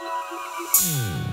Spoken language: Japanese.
うん。